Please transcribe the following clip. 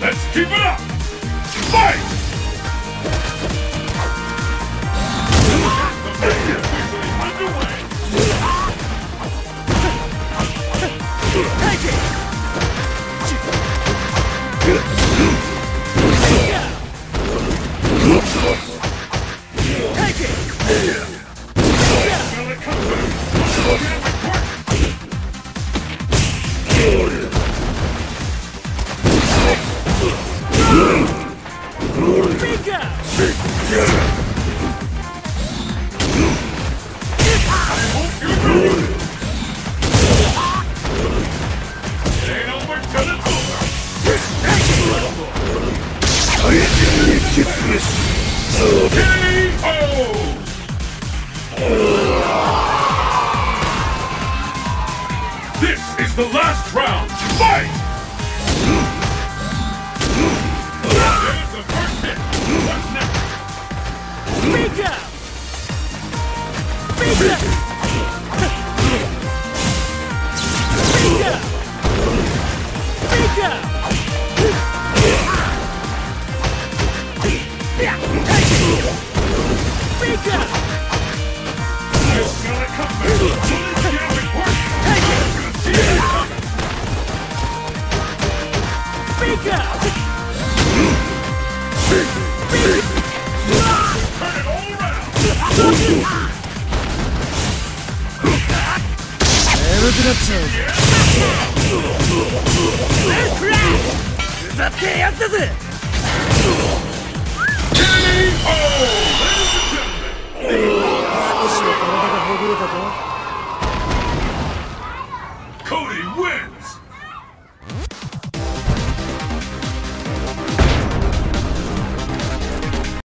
Let's keep it up! Fight! Take it. This is the last round! Fight! There's the first hit! What's next? Speak out. Speak out. 少しは体がほぐれたか